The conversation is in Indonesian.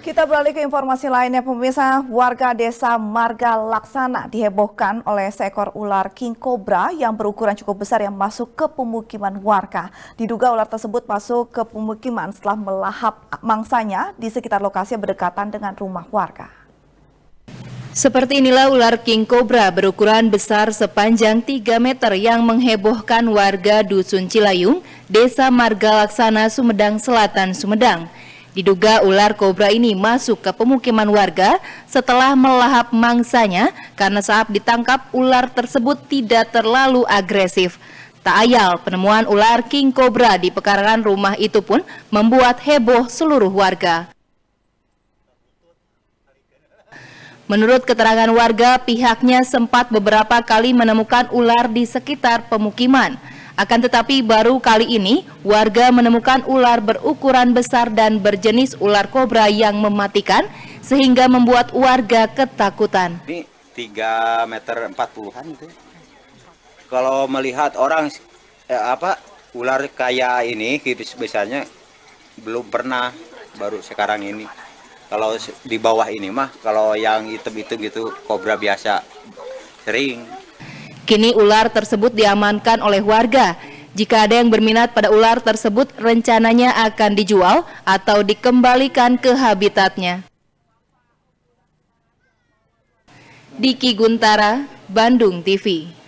Kita beralih ke informasi lainnya, pemirsa. Warga desa Marga Laksana dihebohkan oleh seekor ular king cobra yang berukuran cukup besar yang masuk ke pemukiman warga. Diduga ular tersebut masuk ke pemukiman setelah melahap mangsanya di sekitar lokasi yang berdekatan dengan rumah warga. Seperti inilah ular king cobra berukuran besar sepanjang 3 meter yang menghebohkan warga Dusun Cilayung, Desa Marga Laksana, Sumedang Selatan, Sumedang. Diduga ular kobra ini masuk ke pemukiman warga setelah melahap mangsanya karena saat ditangkap ular tersebut tidak terlalu agresif. Tak ayal penemuan ular king cobra di pekarangan rumah itu pun membuat heboh seluruh warga. Menurut keterangan warga, pihaknya sempat beberapa kali menemukan ular di sekitar pemukiman. Akan tetapi baru kali ini warga menemukan ular berukuran besar dan berjenis ular kobra yang mematikan sehingga membuat warga ketakutan. Ini 3 meter 40-an itu. Kalau melihat orang eh, apa ular kayak ini gitu besarnya belum pernah baru sekarang ini. Kalau di bawah ini mah kalau yang hitam-hitam gitu kobra biasa sering Kini ular tersebut diamankan oleh warga. Jika ada yang berminat pada ular tersebut, rencananya akan dijual atau dikembalikan ke habitatnya. Diki Guntara, Bandung TV